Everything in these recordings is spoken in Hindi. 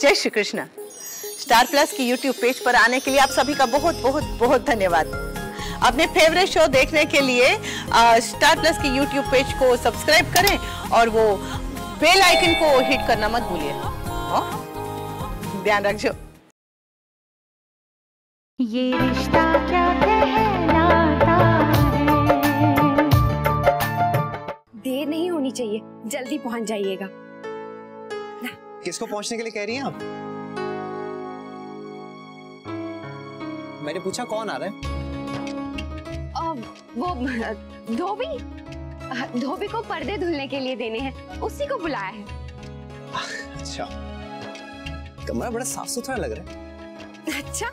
जय श्री कृष्ण। स्टार प्लस की यूट्यूब पेज पर आने के लिए आप सभी का बहुत बहुत बहुत धन्यवाद। अपने फेवरेट शो देखने के लिए आ, स्टार प्लस की यूट्यूब पेज को सब्सक्राइब करें और वो बेल आइकन को हिट करना मत भूलिए। हाँ? ध्यान रखो ये रिश्ता क्या कहलाता है? देर नहीं होनी चाहिए। जल्दी पहुँच जाइएगा। किसको पहुँचने के लिए कह रही हैं आप? मैंने पूछा कौन आ रहा है? अब वो धोबी? धोबी को पर्दे धुलने के लिए देने हैं। उसी को बुलाया है। अच्छा। कमरा बड़ा साफ़ सुथरा लग रहा है। अच्छा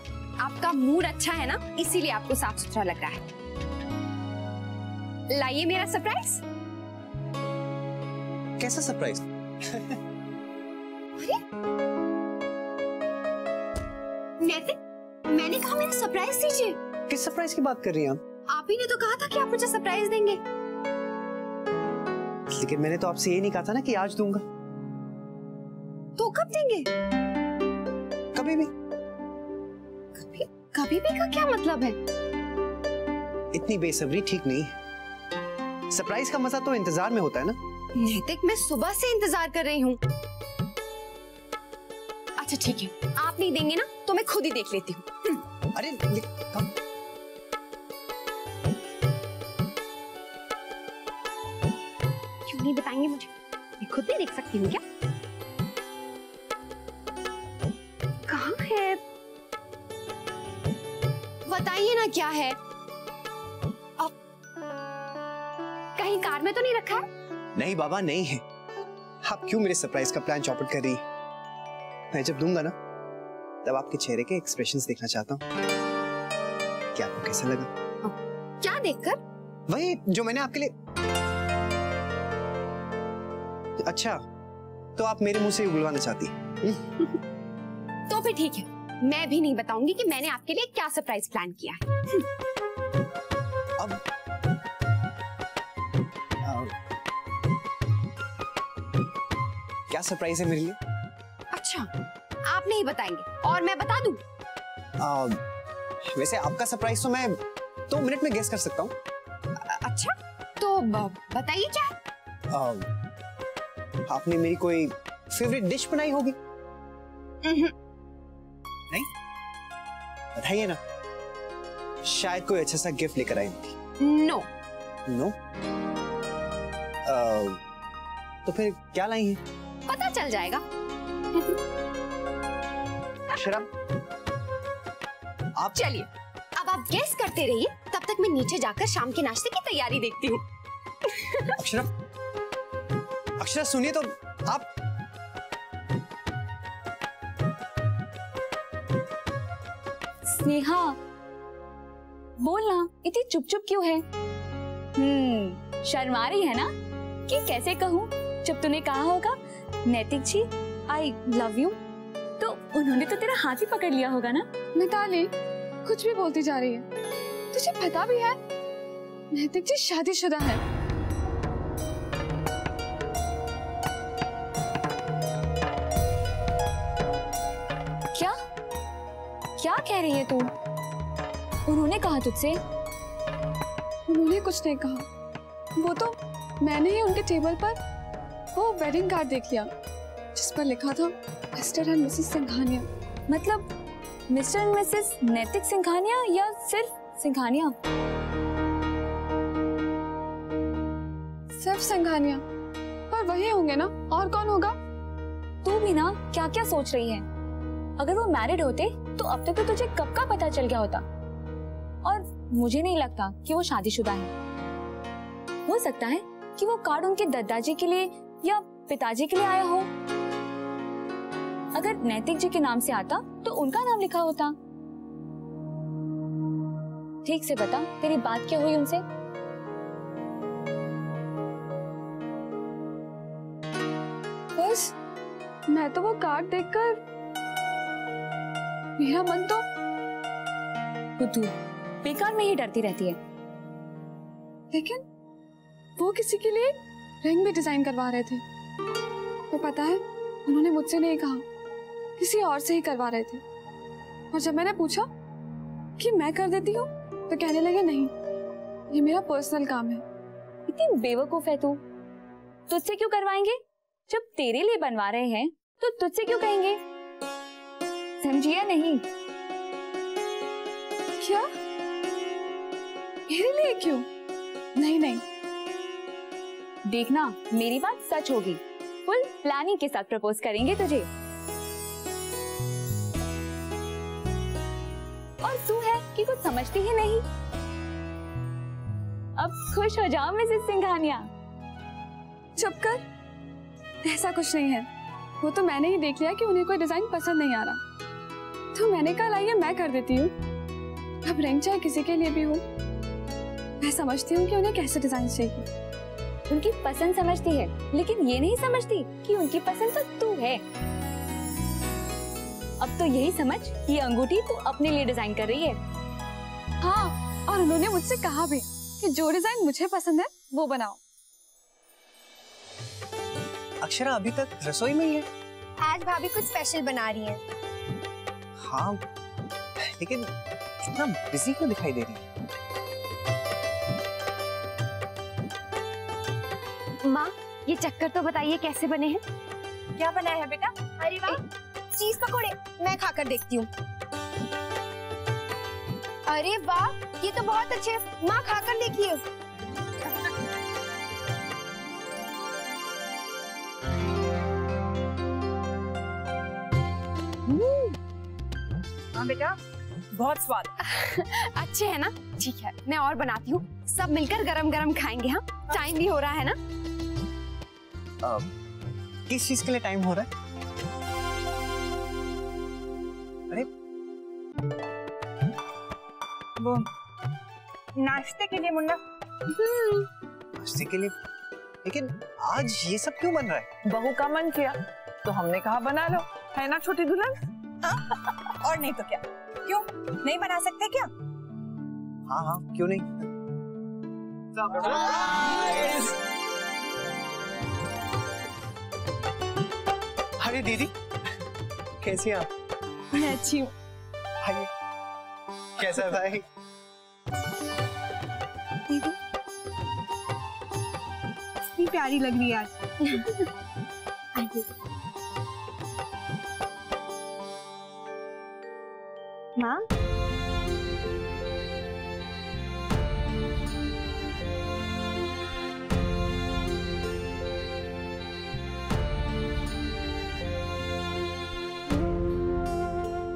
आपका मूड अच्छा है ना? इसीलिए आपको साफ़ सुथरा लग रहा है। लाइए मेरा सरप्राइज़ कैसा सरप्राइज़ मैंने कहा मेरा सरप्राइज़ दीजिए। किस सरप्राइज़ की बात कर रही हैं आप? आप ही ने तो कहा था कि आप मुझे सरप्राइज़ देंगे। लेकिन मैंने तो आपसे ये नहीं कहा था ना कि आज दूँगा। तो कब देंगे? कभी भी। कभी कभी भी का क्या मतलब है? इतनी बेसब्री ठीक नहीं है। सरप्राइज़ का मज़ा तो इंतज़ार में होता है ना। नैतिक मैं सुबह से इंतज़ार कर रही हूँ। अच्छा ठीक है। आप नहीं देंगे ना तो मैं खुद ही देख लेती हूँ। अरे कम। क्यों नहीं बताएँगे मुझे? मैं खुद भी देख सकती हूँ क्या? कहाँ है? बताइए ना क्या है? अब कहीं कार में तो नहीं रखा है? नहीं बाबा नहीं है। आप क्यों मेरे सरप्राइज़ का प्लान चौपट कर रही हैं? मैं जब दूँगा ना तब आपके चेहरे के एक्सप्रेशंस देखना चाहता हूँ। क्या आपको कैसा लगा? क्या देखकर? वही जो मैंने आपके लिए अच्छा तो आप मेरे मुँह से उगलवाना चाहती तो फिर ठीक है। मैं भी नहीं बताऊँगी कि मैंने आपके लिए क्या सरप्राइज़ प्लान किया है। अब क्या सरप्राइज़ है मेरे लिए? अच्छा आप नहीं बताएँगे और मैं बता दूँ? आ, वैसे आपका सरप्राइज़ तो मैं दो मिनट में गेस कर सकता हूँ। अच्छा तो बताइए क्या? आ, आपने मेरी कोई फेवरेट डिश बनाई होगी? उहुं, बताइए ना शायद कोई अच्छा सा गिफ्ट लेकर आई होगी। नो नो तो फिर क्या लाई हैं पता चल जाएगा। शराब आप चलिए अब आप गेस करते रहिए तब तक मैं नीचे जाकर शाम के नाश्ते की तैयारी देखती हूँ। अक्षरा अक्षरा सुनिए तो आप स्नेहा बोलना इतनी चुप चुप क्यों है? हम्म शर्मा रही है ना? कि कैसे कहूँ? जब तूने कहा होगा नैतिक जी आई लव यू तो उन्होंने तो तेरा हाथ ही पकड़ लिया होगा ना? मिताली कुछ भी बोलती जा रही है। तुझे पता भी है? नैतिक जी शादीशुदा है। क्या? क्या कह रही है तू? उन्होंने कहा तुझसे? उन्होंने कुछ नहीं कहा। वो तो मैंने ही उनके टेबल पर वो वेडिंग कार्ड देख लिया। जिस पर लिखा था मिस्टर एंड मिसेस सिंघानिया। मतलब मिस्टर एंड मिसेस नैतिक सिंघानिया या सिर्फ़ सिंघानिया? सिर्फ़ सिंघानिया। पर वही होंगे ना? और कौन होगा? तू भी ना क्या क्या सोच रही है? अगर वो मैरिड होते तो अब तक तो तुझे कब का पता चल गया होता? और मुझे नहीं लगता कि वो शादीशुदा है। हो सकता है कि वो कार्ड उनके दादाजी के लिए या पिताजी के लिए आया हो। अगर नैतिक जी के नाम से आता तो उनका नाम लिखा होता। ठीक से बता तेरी बात क्या हुई उनसे? बस मैं तो वो कार्ड देखकर मेरा मन तो बुद्धू बेकार में ही डरती रहती है। लेकिन वो किसी के लिए रिंग भी डिज़ाइन करवा रहे थे। और पता है उन्होंने मुझसे नहीं कहा। किसी और से ही करवा रहे थे। और जब मैंने पूछा कि मैं कर देती हूँ तो कहने लगे नहीं ये मेरा पर्सनल काम है। इतनी बेवकूफ़ है तू। तुझसे क्यों करवाएँगे? जब तेरे लिए बनवा रहे हैं तो तुझसे क्यों कहेंगे? समझिया नहीं? क्या? मेरे लिए क्यों? नहीं नहीं। देखना मेरी बात सच होगी। फुल प्लानिंग के साथ प्रपोज करेंगे तुझे। है कुछ समझती ही नहीं। अब खुश हो जाओ मिसेस सिंघानिया। चुप कर। ऐसा कुछ नहीं है। वो तो मैंने ही देख लिया कि उन्हें कोई डिज़ाइन पसंद नहीं आ रहा। तो मैंने कहा लाइए मैं कर देती हूँ। अब रिंग चाहे किसी के लिए भी हो। मैं समझती हूँ कि उन्हें कैसे डिज़ाइन चाहिए। उनकी पसंद समझती है लेकिन ये नहीं समझती कि उनकी पसंद तो तू है। अब तो यही समझ ये अंगूठी तू अपने लिए डिज़ाइन कर रही है। हाँ और उन्होंने मुझसे कहा भी कि जो डिज़ाइन मुझे पसंद है वो बनाओ। अक्षरा अभी तक रसोई में ही है? आज भाभी कुछ स्पेशल बना रही हैं। हाँ लेकिन इतना बिज़ी क्यों दिखाई दे रही है? माँ ये चक्कर तो बताइए कैसे बने हैं? क्या बनाया है बेटा? अरे वाह चीज़ पकोड़े मैं खाकर देखती हूँ। अरे वाह ये तो बहुत अच्छे हैं। माँ खाकर देखिए। हाँ बेटा बहुत स्वाद। अच्छे है ना? ठीक है मैं और बनाती हूँ। सब मिलकर गरम गरम खाएँगे हाँ? टाइम भी हो रहा है ना? आ, किस चीज़ के लिए टाइम हो रहा है? वो नाश्ते के लिए मुन्ना। नाश्ते के लिए? लेकिन आज ये सब क्यों बन रहा है? बहू का मन किया तो हमने कहा बना लो। है ना छोटी दुल्हन? और नहीं तो क्या? क्यों? नहीं बना सकते क्या? हाँ हाँ क्यों नहीं? अरे दीदी। कैसी हैं आप? मैं अच्छी हूँ। कैसा है भाई? प्यारी लग रही है आज। माँ?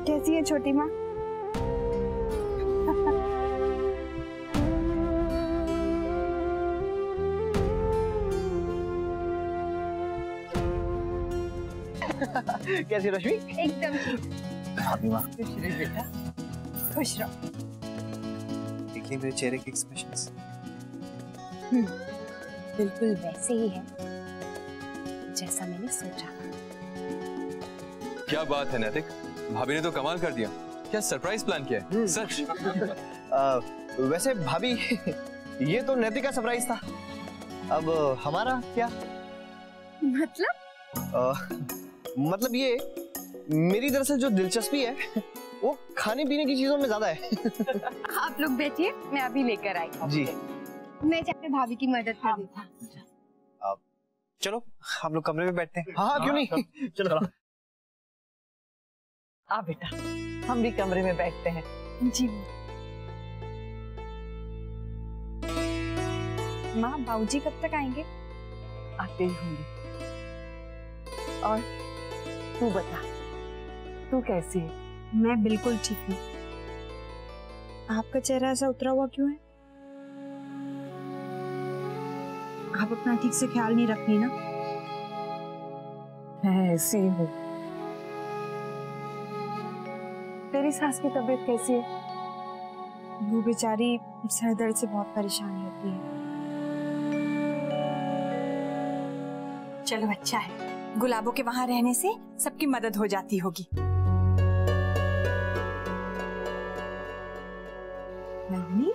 कैसी है छोटी माँ? कैसी रश्मि? एकदम। भाभी माँ बेटा। खुश रहो। देखिए मेरे चेहरे के एक्सप्रेशंस बिल्कुल वैसे ही है जैसा मैंने सोचा। क्या बात है नैतिक। भाभी ने तो कमाल कर दिया। क्या सरप्राइज़ प्लान किया है? सच। वैसे भाभी ये तो नैतिक का सरप्राइज़ था। अब हमारा क्या? मतलब? अ, मतलब ये मेरी दरअसल जो दिलचस्पी है वो खाने पीने की चीज़ों में ज़्यादा है। आप लोग बैठिए मैं अभी लेकर आई जी। मैं जाकर भाभी की मदद कर। देती हूँ चलो हम लोग कमरे में बैठते हैं। हाँ हाँ क्यों नहीं? चलो। आ बेटा। हम भी कमरे में बैठते हैं। जी। माँ बाबूजी कब तक आएँगे? आते ही होंगे। और तू बता। तू कैसी है? मैं बिल्कुल ठीक हूँ। आपका चेहरा ऐसा उतरा हुआ क्यों है? आप अपना ठीक से ख्याल नहीं रख रही ना? मैं ऐसी ही हूँ। तेरी सास की तबीयत कैसी है? वो बेचारी सर दर्द से बहुत परेशान रहती है। चलो अच्छा है। गुलाबों के वहाँ रहने से सबकी मदद हो जाती होगी। नंदिनी?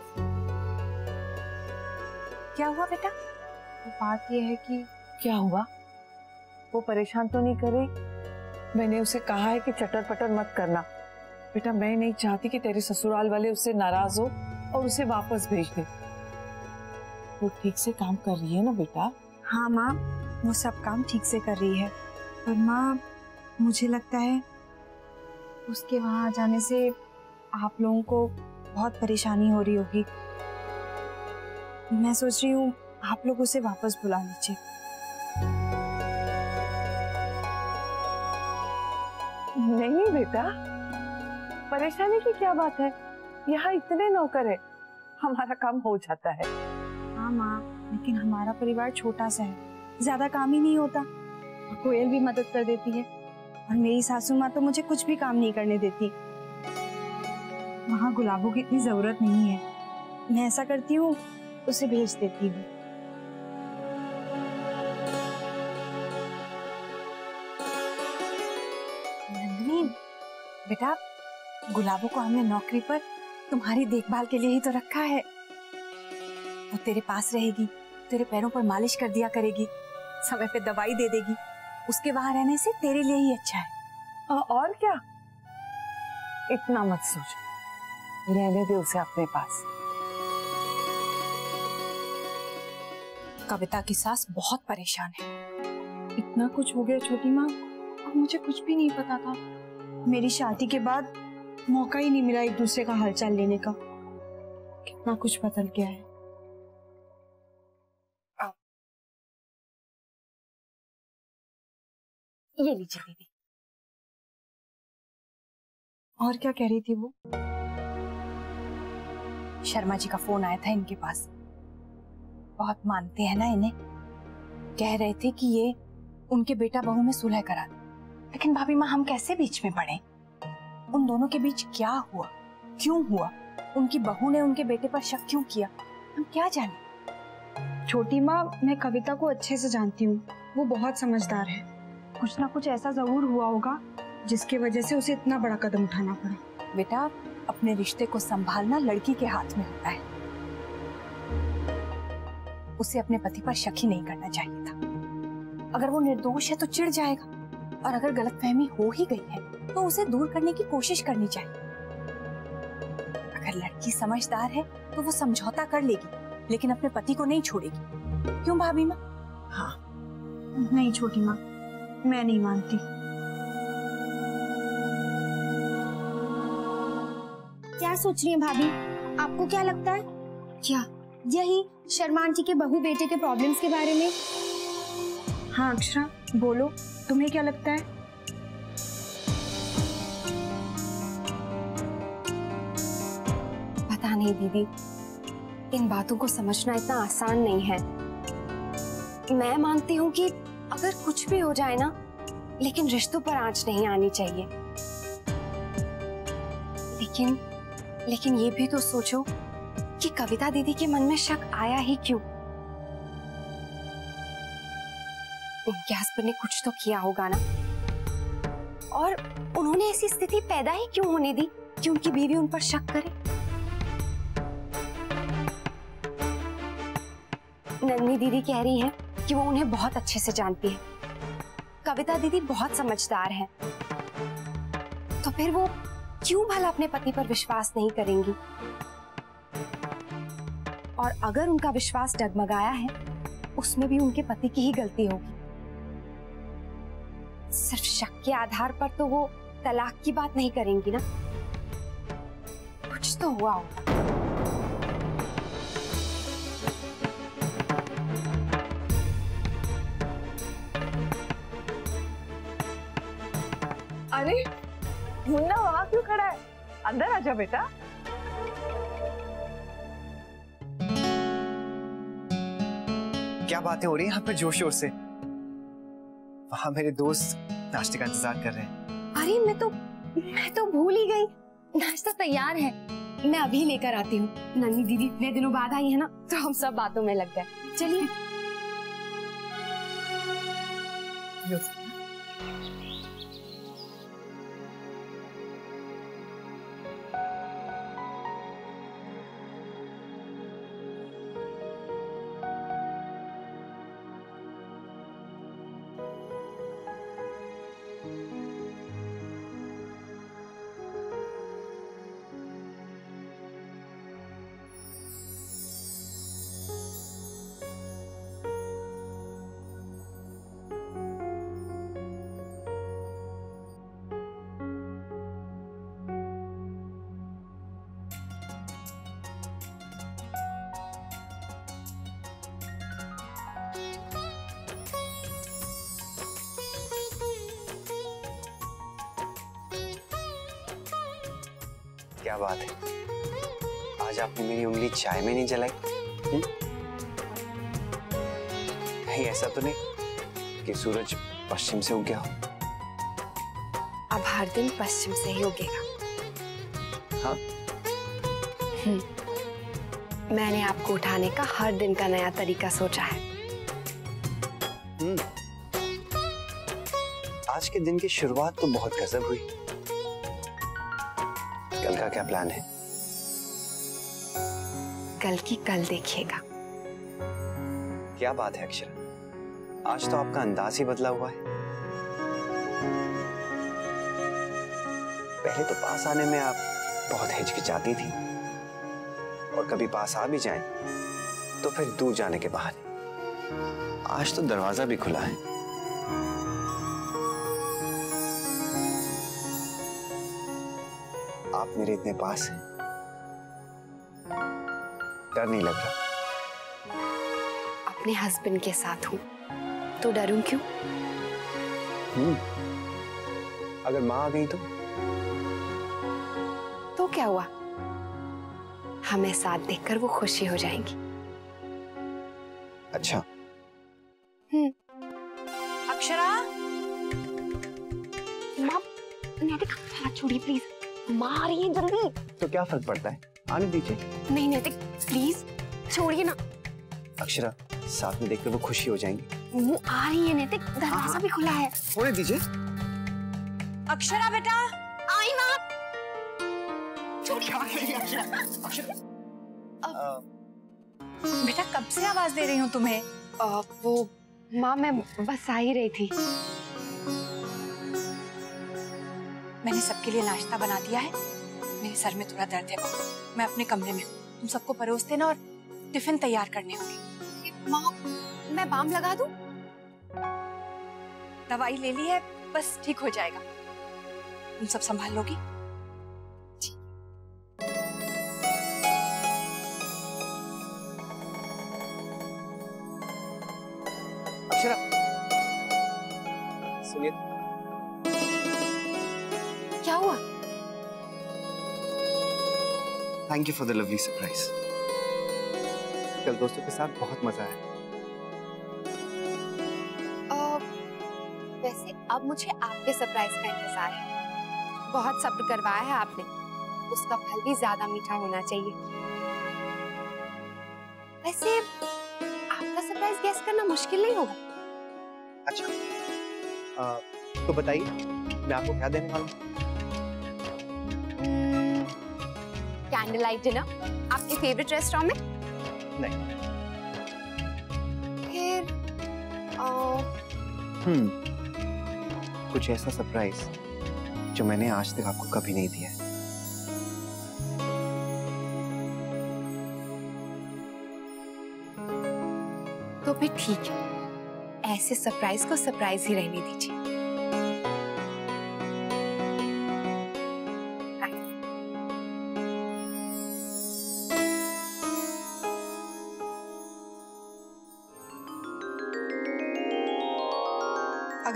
क्या हुआ बेटा? वो बात ये है कि क्या हुआ? वो परेशान तो नहीं करे। मैंने उसे कहा है कि चटर पटर मत करना। बेटा मैं नहीं चाहती कि तेरे ससुराल वाले उससे नाराज़ हो और उसे वापस भेज दे। वो ठीक से काम कर रही है ना बेटा? हाँ माँ। वो सब काम ठीक से कर रही है। पर माँ मुझे लगता है उसके वहाँ आ जाने से आप लोगों को बहुत परेशानी हो रही होगी। मैं सोच रही हूँ आप लोग उसे वापस बुला लीजिए। नहीं बेटा परेशानी की क्या बात है? यहाँ इतने नौकर है हमारा काम हो जाता है। हाँ माँ लेकिन हमारा परिवार छोटा सा है। ज़्यादा काम ही नहीं होता। कोयल भी मदद कर देती है। और मेरी सासू माँ तो मुझे कुछ भी काम नहीं करने देती। वहाँ गुलाबों की इतनी ज़रूरत नहीं है। मैं ऐसा करती हूँ, उसे भेज देती हूँ। बेटा, गुलाबों को हमने नौकरी पर तुम्हारी देखभाल के लिए ही तो रखा है। वो तेरे पास रहेगी, तेरे पैरों पर मालिश कर दिया करेगी। समय पे दवाई दे देगी। उसके वहाँ रहने से तेरे लिए ही अच्छा है। हाँ, और क्या? इतना मत सोच। रहने दे उसे अपने पास। कविता की सास बहुत परेशान है। इतना कुछ हो गया छोटी माँ। और मुझे कुछ भी नहीं पता था। मेरी शादी के बाद मौका ही नहीं मिला एक दूसरे का हालचाल लेने का। कितना कुछ बदल गया है। ये लीजिए दीदी। और क्या कह रही थी वो? शर्मा जी का फ़ोन आया था इनके पास। बहुत मानते हैं ना इन्हें। कह रहे थे कि ये उनके बेटा बहू में सुलह करा दे। लेकिन भाभी माँ हम कैसे बीच में पड़े? उन दोनों के बीच क्या हुआ? क्यों हुआ? उनकी बहू ने उनके बेटे पर शक क्यों किया? हम क्या जाने? छोटी माँ मैं कविता को अच्छे से जानती हूँ। वो बहुत समझदार है। कुछ ना कुछ ऐसा ज़रूर हुआ होगा जिसकी वजह से उसे इतना बड़ा कदम उठाना पड़ा। बेटा अपने रिश्ते को संभालना लड़की के हाथ में होता है। उसे अपने पति पर शक ही नहीं करना चाहिए था। अगर वो निर्दोष है तो चिढ़ जाएगा। और अगर गलतफहमी हो ही गई है तो उसे दूर करने की कोशिश करनी चाहिए। अगर लड़की समझदार है तो वो समझौता कर लेगी लेकिन अपने पति को नहीं छोड़ेगी। क्यों भाभी माँ? हाँ नहीं छोटी माँ। मैं नहीं मानती। क्या सोच रही है भाभी? आपको क्या लगता है? क्या? यही शर्मा आंटी के बहू बेटे के प्रॉब्लम्स के बारे में। हाँ अक्षरा बोलो तुम्हें क्या लगता है? पता नहीं दीदी इन बातों को समझना इतना आसान नहीं है। मैं मानती हूँ कि अगर कुछ भी हो जाए ना, लेकिन रिश्तों पर आँच नहीं आनी चाहिए। लेकिन लेकिन ये भी तो सोचो कि कविता दीदी के मन में शक आया ही क्यों? उनके हस्बैंड ने कुछ तो किया होगा ना। और उन्होंने ऐसी स्थिति पैदा ही क्यों होने दी कि उनकी बीवी उन पर शक करे? नंदी दीदी कह रही हैं कि वो उन्हें बहुत अच्छे से जानती है। कविता दीदी बहुत समझदार है। तो फिर वो क्यों भला अपने पति पर विश्वास नहीं करेंगी? और अगर उनका विश्वास डगमगाया है, उसमें भी उनके पति की ही गलती होगी। सिर्फ़ शक के आधार पर तो वो तलाक की बात नहीं करेंगी ना? कुछ तो हुआ होगा। अंदर आजा बेटा। क्या बातें हो रही हैं यहाँ पर ज़ोर शोर से? वहाँ मेरे दोस्त नाश्ते का इंतज़ार कर रहे हैं। अरे मैं तो मैं तो भूल ही गई। नाश्ता तैयार है। मैं अभी लेकर आती हूँ। नन्नी दीदी इतने दिनों बाद आई है ना तो हम सब बातों में लग गए। चलिए। क्या बात है? आज आपने मेरी उंगली चाय में नहीं जलाई? हम्म? कहीं ऐसा तो नहीं कि सूरज पश्चिम से उग गया हो। अब हर दिन पश्चिम से ही उगेगा। हाँ। हम्म। मैंने आपको उठाने का हर दिन का नया तरीका सोचा है। हम्म। आज के दिन की शुरुआत तो बहुत गजब हुई। क्या प्लान है? कल की कल देखिएगा। क्या बात है अक्षरा? आज तो आपका अंदाज ही बदला हुआ है। पहले तो पास आने में आप बहुत हिचकिचाती थी। और कभी पास आ भी जाएँ तो फिर दूर जाने के बहाने। आज तो दरवाज़ा भी खुला है। आप मेरे इतने पास हैं। डर नहीं लग रहा। अपने हस्बैंड के साथ हूँ। तो डरूं क्यों? हम्म। अगर माँ आ गई तो? तो क्या हुआ? हमें साथ देखकर वो खुशी हो जाएँगी। अच्छा। अक्षरा? माँ नैतिक हाथ छोड़िए प्लीज़ माँ आ रही है जल्दी। तो क्या फ़र्क पड़ता है? आने दीजिए। नहीं नैतिक प्लीज़ छोड़िए ना। अक्षरा साथ में देखकर वो खुशी हो जाएँगी। वो आ रही है नैतिक दरवाज़ा भी खुला है। होने दीजिए। अक्षरा बेटा आई माँ बेटा कब से आवाज़ दे रही हूँ तुम्हें? आ, वो माँ मैं बस आ ही रही थी। मैंने सबके लिए नाश्ता बना दिया है। मेरे सर में थोड़ा दर्द है। मैं अपने कमरे में हूँ। तुम सबको परोस देना और टिफ़िन तैयार करने होंगे। माँ मैं बाम लगा दू? दवाई ले ली है बस ठीक हो जाएगा। तुम सब संभाल लोगी? Thank you for the lovely surprise कल दोस्तों के साथ बहुत मज़ा आया। वैसे अब मुझे आपके सरप्राइज़ का इंतज़ार है। बहुत सब्र करवाया है आपने। उसका फल भी ज़्यादा मीठा होना चाहिए। वैसे आपका सरप्राइज़ गेस करना मुश्किल नहीं होगा। अच्छा। आ, तो बताइए मैं आपको क्या देने वाला हूँ? कैंडल लाइट डिनर आपके फेवरेट रेस्टोरेंट में? नहीं। फिर हम्म कुछ ऐसा सरप्राइज़ जो मैंने आज तक आपको कभी नहीं दिया है। तो फिर ठीक है। ऐसे सरप्राइज़ को सरप्राइज़ ही रहने दीजिए।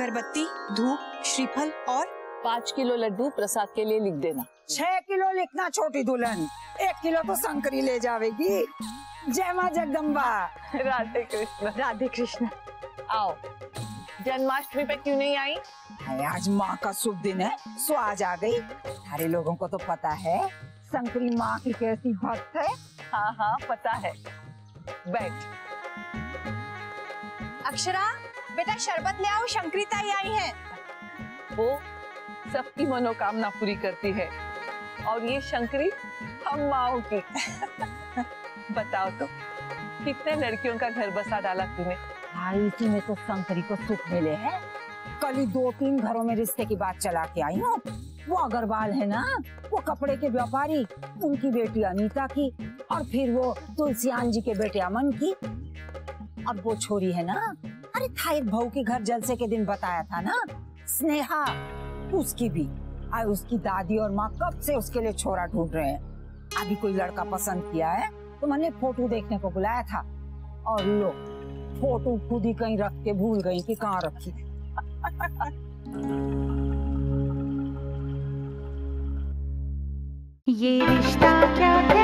अगरबत्ती धूप श्रीफल और पाँच किलो लड्डू प्रसाद के लिए लिख देना। छह किलो लिखना छोटी दुल्हन। एक किलो तो शंकरी ले जावेगी। जय माँ जगदम्बा। राधे कृष्ण। राधे कृष्ण। आओ। जन्माष्टमी पे क्यों नहीं आई? अरे आज माँ का शुभ दिन है। सो आज आ गई। सारे लोगों को तो पता है शंकरी माँ की कैसी भक्त है। हाँ हाँ पता है। बैठ। अक्षरा बेटा शरबत ले आओ शंकरी ताई आई है। वो सबकी मनोकामना पूरी करती है। और ये शंकरी हम माओ की। बताओ तो कितने लड़कियों का घर बसा डाला तूने? भाई इसी में तो शंकरी को सुख मिले हैं। कल ही दो तीन घरों में रिश्ते की बात चला के आई हूँ। वो अग्रवाल है ना? वो कपड़े के व्यापारी उनकी बेटी अनीता की और फिर वो तुलसियान जी के बेटे अमन की। अब वो छोरी है ना? अरे थाइर भाऊ के घर जलसे के दिन बताया था ना? स्नेहा, उसकी भी। और उसकी दादी और माँ कब से उसके लिए छोरा ढूंढ रहे हैं? अभी कोई लड़का पसंद किया है तो मैंने फ़ोटो देखने को बुलाया था। और लो, फ़ोटो खुद ही कहीं रख के भूल गई कि कहाँ रखी। थी ये रिश्ता क्या कहलाता